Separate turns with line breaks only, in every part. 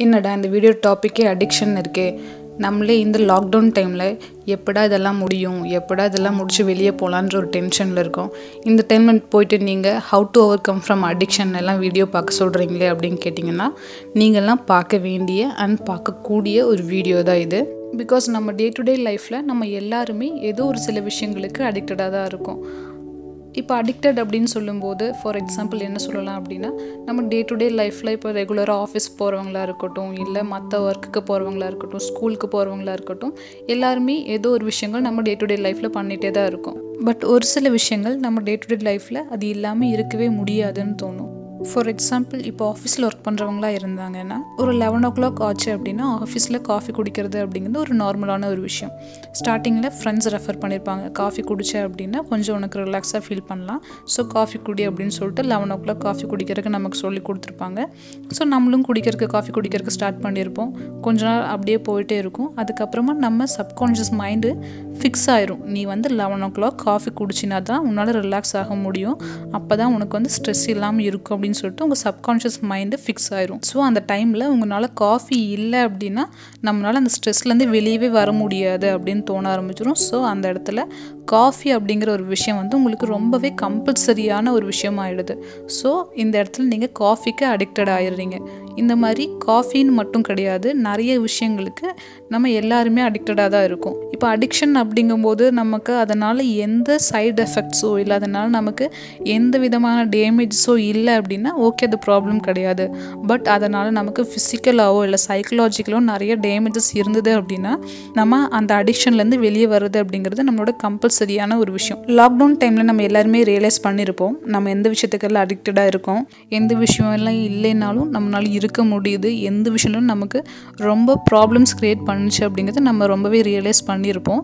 என்னடா இந்த video டாப்பிக்கே addiction இருக்கே? நம்மளே இந்த லாக்டவுன் டைமில் எப்படா இதெல்லாம் முடியும்? எப்படா இதெல்லாம் முடிச்சு வெளியே போகலான்ற ஒரு டென்ஷனில் இருக்கோம். இந்த டைமில் போயிட்டு நீங்கள் how to overcome from addiction எல்லாம் வீடியோ பார்க்க சொல்கிறீங்களே அப்படின்னு கேட்டிங்கன்னா நீங்கள்லாம் பார்க்க வேண்டிய அண்ட் பார்க்கக்கூடிய ஒரு வீடியோ தான் இது. பிகாஸ் நம்ம டே டு டே லைஃப்பில் நம்ம எல்லாருமே ஏதோ ஒரு சில விஷயங்களுக்கு அடிக்டடாக தான் இருக்கும். இப்போ அடிக்டட் அப்படின்னு சொல்லும்போது ஃபார் எக்ஸாம்பிள் என்ன சொல்லலாம் அப்படின்னா நம்ம டே டு டே லைஃப்பில் இப்போ ரெகுலராக ஆஃபீஸ் போகிறவங்களா இருக்கட்டும் இல்லை மற்ற ஒர்க்குக்கு போகிறவங்களா இருக்கட்டும் ஸ்கூலுக்கு போகிறவங்களா இருக்கட்டும் எல்லாருமே ஏதோ ஒரு விஷயங்கள் நம்ம டே டு டே லைஃப்பில் பண்ணிகிட்டே தான் இருக்கோம். பட் ஒரு சில விஷயங்கள் நம்ம டே டு டே லைஃப்பில் அது இல்லாமல் இருக்கவே முடியாதுன்னு தோணும். ஃபார் எக்ஸாம்பிள் இப்போ ஆஃபீஸில் ஒர்க் பண்ணுறவங்களா இருந்தாங்கன்னா ஒரு லெவன் ஓ கிளாக் ஆச்சு அப்படின்னா ஆஃபீஸில் காஃபி குடிக்கிறது அப்படிங்கிறது ஒரு நார்மலான ஒரு விஷயம். ஸ்டார்டிங்கில் ஃப்ரெண்ட்ஸ் ரெஃபர் பண்ணியிருப்பாங்க காஃபி குடிச்ச அப்படின்னா கொஞ்சம் உனக்கு ரிலாக்ஸாக ஃபீல் பண்ணலாம். ஸோ காஃபி குடி அப்படின்னு சொல்லிட்டு லெவன் ஓ கிளாக் காஃபி குடிக்கிறதுக்கு நமக்கு சொல்லி கொடுத்துருப்பாங்க. ஸோ நம்மளும் குடிக்கிறதுக்கு காஃபி குடிக்கிறதுக்கு ஸ்டார்ட் பண்ணியிருப்போம் கொஞ்ச நாள் அப்படியே போயிட்டே இருக்கும். அதுக்கப்புறமா நம்ம சப்கான்ஷியஸ் மைண்டு ஃபிக்ஸ் ஆயிரும். நீ வந்து லெவன் ஓ கிளாக் காஃபி குடிச்சினா தான் உன்னால் ரிலாக்ஸ் ஆக முடியும். அப்போ தான் உனக்கு வந்து ஸ்ட்ரெஸ் இல்லாமல் இருக்கும் அப்படின்னு அப்படின்னு சொல்லிட்டு உங்கள் சப்கான்ஷியஸ் மைண்டு ஃபிக்ஸ் ஆயிரும். ஸோ அந்த டைமில் உங்களால் காஃபி இல்லை அப்படின்னா நம்மளால் அந்த ஸ்ட்ரெஸ்லேருந்து வெளியவே வர முடியாது அப்படின்னு தோண ஆரம்பிச்சிடும் ஸோ அந்த இடத்துல காஃபி அப்படிங்கிற ஒரு விஷயம் வந்து உங்களுக்கு ரொம்பவே கம்பல்சரியான ஒரு விஷயம் ஆகிடுது ஸோ இந்த இடத்துல நீங்கள் காஃபிக்கு அடிக்டட் ஆயிடுறீங்க. இந்த மாதிரி காஃபின்னு மட்டும் கிடையாது நிறைய விஷயங்களுக்கு நம்ம எல்லாருமே அடிக்டடாக தான் இருக்கும். இப்போ அடிக்ஷன் அப்படிங்கும்போது நமக்கு அதனால் எந்த சைடு எஃபெக்ட்ஸோ இல்லை அதனால் நமக்கு எந்த விதமான டேமேஜஸோ இல்லை அப்படின்னா ஓகே அது ப்ராப்ளம் கிடையாது. பட் அதனால் நமக்கு ஃபிசிக்கலாகவோ இல்லை சைக்கலாஜிக்கலோ நிறைய டேமேஜஸ் இருந்தது அப்படின்னா நம்ம அந்த அடிக்ஷன்லேருந்து வெளியே வர்றது அப்படிங்கிறது நம்மளோட கம்பல்சரியான ஒரு விஷயம். லாக்டவுன் டைமில் நம்ம எல்லாருமே ரியலைஸ் பண்ணியிருப்போம் நம்ம எந்த விஷயத்துக்கெல்லாம் அடிக்டடாக இருக்கோம் எந்த விஷயம் எல்லாம் இல்லைனாலும் நம்மளால இருக்க முடியுது எந்த விஷயம்லும் நமக்கு ரொம்ப ப்ராப்ளம்ஸ் க்ரியேட் பண்ணுச்சு அப்படிங்கிறத நம்ம ரொம்பவே ரியலைஸ் பண்ணியிருப்போம்.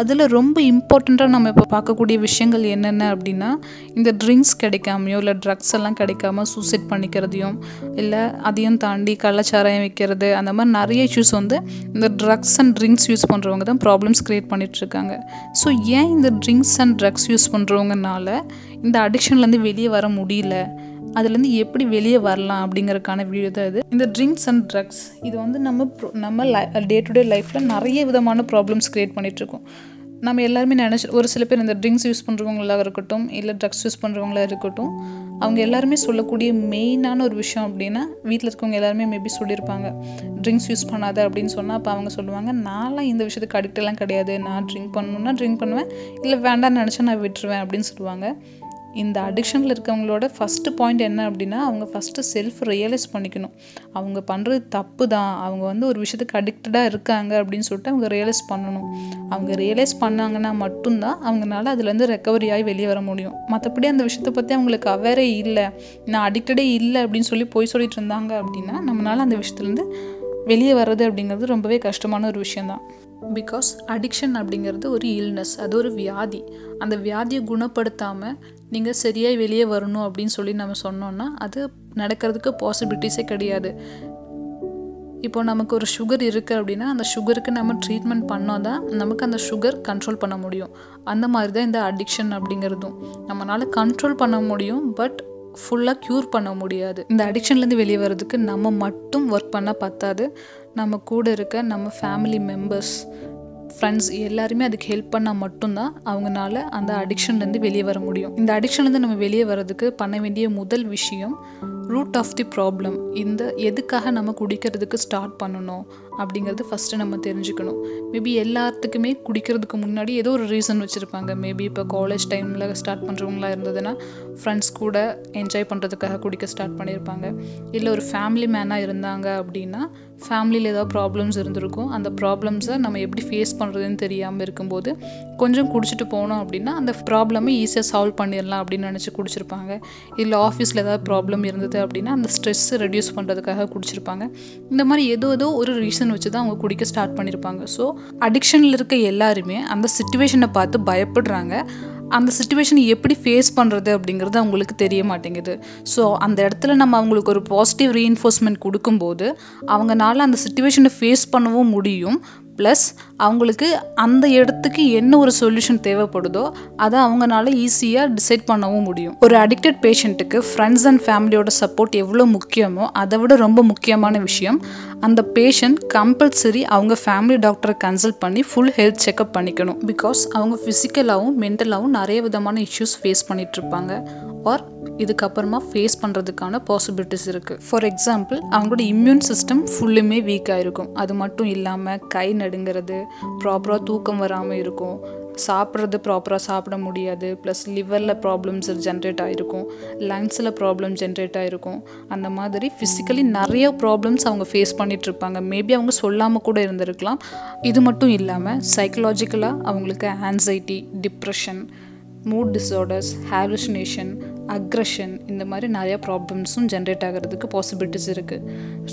அதில் ரொம்ப இம்பார்ட்டண்ட்டாக நம்ம இப்போ பார்க்கக்கூடிய விஷயங்கள் என்னென்ன அப்படின்னா இந்த ட்ரிங்க்ஸ் கிடைக்காமையோ இல்லை ட்ரக்ஸ் எல்லாம் கிடைக்காம சூசைட் பண்ணிக்கிறதையும் இல்லை அதையும் தாண்டி கள்ளச்சாராயம் வைக்கிறது அந்த மாதிரி நிறைய இஷ்யூஸ் வந்து இந்த ட்ரக்ஸ் அண்ட் ட்ரிங்க்ஸ் யூஸ் பண்ணுறவங்க தான் ப்ராப்ளம்ஸ் க்ரியேட் பண்ணிகிட்ருக்காங்க ஸோ ஏன் இந்த ட்ரிங்க்ஸ் அண்ட் ட்ரக்ஸ் யூஸ் பண்ணுறவங்கனால இந்த அடிக்ஷன்லேருந்து வெளியே வர முடியல? அதுலேருந்து எப்படி வெளியே வரலாம் அப்படிங்கிறதுக்கான வீடியோ தான் இது. இந்த ட்ரிங்க்ஸ் அண்ட் ட்ரக்ஸ் இது வந்து நம்ம நம்ம டே டு டே லைஃப்பில் நிறைய விதமான ப்ராப்ளம்ஸ் க்ரியேட் பண்ணிகிட்ருக்கோம் நம்ம எல்லாருமே நினச்சி ஒரு சில பேர் இந்த ட்ரிங்க்ஸ் யூஸ் பண்ணுறவங்களாக இருக்கட்டும் இல்லை ட்ரக்ஸ் யூஸ் பண்ணுறவங்களா இருக்கட்டும் அவங்க எல்லாருமே சொல்லக்கூடிய மெயினான ஒரு விஷயம் அப்படின்னா வீட்டில் இருக்கவங்க எல்லாருமே மேபி சொல்லியிருப்பாங்க ட்ரிங்க்ஸ் யூஸ் பண்ணாத அப்படின்னு சொன்னால் அப்போ அவங்க சொல்லுவாங்க நான்லாம் இந்த விஷயத்துக்கு அடிக்டெல்லாம் கிடையாது. நான் ட்ரிங்க் பண்ணணுன்னா ட்ரிங்க் பண்ணுவேன் இல்லை வேண்டாம்னு நினச்சா நான் விட்டுருவேன் அப்படின்னு சொல்லுவாங்க. இந்த அடிக்ஷனில் இருக்கவங்களோட ஃபஸ்ட்டு பாயிண்ட் என்ன அப்படின்னா அவங்க ஃபஸ்ட்டு செல்ஃப் ரியலைஸ் பண்ணிக்கணும். அவங்க பண்ணுறது தப்பு தான். அவங்க வந்து ஒரு விஷயத்துக்கு அடிக்டடாக இருக்காங்க அப்படின்னு சொல்லிட்டு அவங்க ரியலைஸ் பண்ணணும். அவங்க ரியலைஸ் பண்ணாங்கன்னா மட்டும்தான் அவங்களால அதுலேருந்து ரெக்கவரி ஆகி வெளியே வர முடியும். மற்றபடி அந்த விஷயத்தை பற்றி அவங்களுக்கு அவேரே இல்லை நான் அடிக்டடே இல்லை அப்படின்னு சொல்லி போய் சொல்லிட்டு இருந்தாங்க அப்படின்னா நம்மளால் அந்த விஷயத்துலேருந்து வெளியே வர்றது அப்படிங்கிறது ரொம்பவே கஷ்டமான ஒரு விஷயந்தான் பிகாஸ் அடிக்ஷன் அப்படிங்கிறது ஒரு இல்னஸ் அது ஒரு வியாதி. அந்த வியாதியை குணப்படுத்தாமல் நீங்கள் சரியாக வெளியே வரணும் அப்படின்னு சொல்லி நம்ம சொன்னோன்னா அது நடக்கிறதுக்கு பாசிபிலிட்டிஸே கிடையாது. இப்போ நமக்கு ஒரு சுகர் இருக்குது அப்படின்னா அந்த சுகருக்கு நம்ம ட்ரீட்மெண்ட் பண்ணால் தான் நமக்கு அந்த சுகர் கண்ட்ரோல் பண்ண முடியும். அந்த மாதிரி தான் இந்த அடிக்ஷன் அப்படிங்கிறதும். நம்மளால் கண்ட்ரோல் பண்ண முடியும் பட் ஃபுல்லாக க்யூர் பண்ண முடியாது. இந்த அடிக்ஷன்லேருந்து வெளியே வர்றதுக்கு நம்ம மட்டும் ஒர்க் பண்ணால் பத்தாது. நம்ம கூட இருக்க நம்ம ஃபேமிலி மெம்பர்ஸ் ஃப்ரெண்ட்ஸ் எல்லாருமே அதுக்கு ஹெல்ப் பண்ணால் மட்டும்தான் அவங்கனால அந்த அடிக்ஷன்லேருந்து வெளியே வர முடியும். இந்த அடிக்ஷன்லேருந்து நம்ம வெளியே வர்றதுக்கு பண்ண வேண்டிய முதல் விஷயம் ரூட் ஆஃப் தி ப்ராப்ளம் இந்த எதுக்காக நம்ம குடிக்கிறதுக்கு ஸ்டார்ட் பண்ணணும்? அப்படிங்கிறது ஃபஸ்ட்டு நம்ம தெரிஞ்சுக்கணும். மேபி எல்லாத்துக்குமே குடிக்கிறதுக்கு முன்னாடி ஏதோ ஒரு ரீசன் வச்சுருப்பாங்க. மேபி இப்போ காலேஜ் டைமில் ஸ்டார்ட் பண்ணுறவங்களா இருந்ததுன்னா ஃப்ரெண்ட்ஸ் கூட என்ஜாய் பண்ணுறதுக்காக குடிக்க ஸ்டார்ட் பண்ணியிருப்பாங்க இல்லை ஒரு ஃபேமிலி மேனாக இருந்தாங்க அப்படின்னா ஃபேமிலியில் ஏதாவது ப்ராப்ளம்ஸ் இருந்திருக்கும். அந்த ப்ராப்ளம்ஸை நம்ம எப்படி ஃபேஸ் பண்ணுறதுன்னு தெரியாமல் இருக்கும்போது கொஞ்சம் குடிச்சிட்டு போனோம் அப்படின்னா அந்த ப்ராப்ளமே ஈஸியாக சால்வ் பண்ணிடலாம் அப்படின்னு நினச்சி குடிச்சிருப்பாங்க. இல்லை ஆஃபீஸில் ஏதாவது ப்ராப்ளம் இருந்தது அப்படின்னா அந்த ஸ்ட்ரெஸ்ஸை ரெடியூஸ் பண்ணுறதுக்காக குடிச்சிருப்பாங்க. இந்த மாதிரி ஏதோ ஏதோ ஒரு ரீசன் வச்சு தான் அவங்க குடிக்க ஸ்டார்ட் பண்ணியிருப்பாங்க ஸோ அடிக்ஷனில் இருக்க எல்லாருமே அந்த சுச்சுவேஷனை பார்த்து பயப்படுறாங்க. அந்த சுச்சுவேஷனை எப்படி ஃபேஸ் பண்ணுறது அப்படிங்கிறது அவங்களுக்கு தெரிய மாட்டேங்குது. ஸோ அந்த இடத்துல நம்ம அவங்களுக்கு ஒரு பாசிட்டிவ் ரீஎன்ஃபோர்ஸ்மெண்ட் கொடுக்கும்போது அவங்கனால அந்த சுச்சுவேஷனை ஃபேஸ் பண்ணவும் முடியும். ப்ளஸ் அவங்களுக்கு அந்த இடத்துக்கு என்ன ஒரு சொல்யூஷன் தேவைப்படுதோ அதை அவங்களால ஈஸியாக டிசைட் பண்ணவும் முடியும். ஒரு அடிக்டட் பேஷண்ட்டுக்கு ஃப்ரெண்ட்ஸ் அண்ட் ஃபேமிலியோட சப்போர்ட் எவ்வளோ முக்கியமோ அதை விட ரொம்ப முக்கியமான விஷயம் அந்த பேஷண்ட் கம்பல்சரி அவங்க ஃபேமிலி டாக்டரை கன்சல்ட் பண்ணி ஃபுல் ஹெல்த் செக்அப் பண்ணிக்கணும். பிகாஸ் அவங்க ஃபிசிக்கலாகவும் மென்டலாகவும் நிறைய விதமான இஷ்யூஸ் ஃபேஸ் பண்ணிகிட்ருப்பாங்க ஆர் இதுக்கப்புறமா ஃபேஸ் பண்ணுறதுக்கான பாசிபிலிட்டிஸ் இருக்குது ஃபார் எக்ஸாம்பிள் அவங்களோட இம்யூன் சிஸ்டம் ஃபுல்லுமே வீக்காக இருக்கும் அது மட்டும் இல்லாமல் கை நடுங்கிறது ப்ராப்பராக தூக்கம் வராமல் இருக்கும். சாப்பிட்றது ப்ராப்பராக சாப்பிட முடியாது. ப்ளஸ் லிவரில் ப்ராப்ளம்ஸ் ஜென்ரேட் ஆகிருக்கும் லங்ஸில் ப்ராப்ளம் ஜென்ரேட் ஆகிருக்கும் அந்த மாதிரி ஃபிசிக்கலி நிறைய ப்ராப்ளம்ஸ் அவங்க ஃபேஸ் பண்ணிகிட்ருப்பாங்க மேபி அவங்க சொல்லாமல் கூட இருந்திருக்கலாம். இது மட்டும் இல்லாமல் சைக்கலாஜிக்கலாக அவங்களுக்கு anxiety depression mood disorders hallucination aggression இந்த மாதிரி நிறையா ப்ராப்ளம்ஸும் ஜென்ரேட் ஆகிறதுக்கு பாசிபிலிட்டிஸ் இருக்குது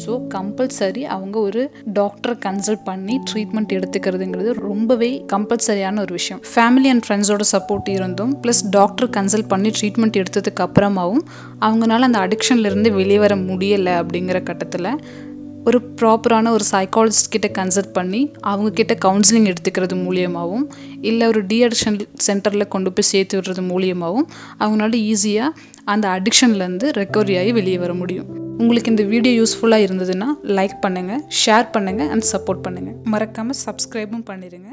ஸோ கம்பல்சரி அவங்க ஒரு டாக்டரை கன்சல்ட் பண்ணி ட்ரீட்மெண்ட் எடுத்துக்கிறதுங்கிறது ரொம்பவே கம்பல்சரியான ஒரு விஷயம். ஃபேமிலி அண்ட் ஃப்ரெண்ட்ஸோட சப்போர்ட் இருந்தும் ப்ளஸ் டாக்டர் கன்சல்ட் பண்ணி ட்ரீட்மெண்ட் எடுத்ததுக்கு அப்புறமாவும் அவங்களால அந்த அடிக்ஷன்லேருந்து வெளியே வர முடியலை அப்படிங்கிற கட்டத்தில் ஒரு ப்ராப்பரான ஒரு சைக்காலஜிஸ்ட் கிட்ட கன்சல்ட் பண்ணி அவங்கக்கிட்ட கவுன்சிலிங் எடுத்துக்கிறது மூலியமாகவும் இல்லை ஒரு டிஅடிக்ஷன் சென்டரில் கொண்டு போய் சேர்த்து விடுறது மூலியமாகவும் அவங்களால ஈஸியாக அந்த அடிக்ஷன்லேருந்து ரெக்கவரி ஆகி வெளியே வர முடியும். உங்களுக்கு இந்த வீடியோ யூஸ்ஃபுல்லாக இருந்ததுன்னா லைக் பண்ணுங்கள் ஷேர் பண்ணுங்கள் அண்ட் சப்போர்ட் பண்ணுங்கள் மறக்காமல் சப்ஸ்கிரைபும் பண்ணிடுங்க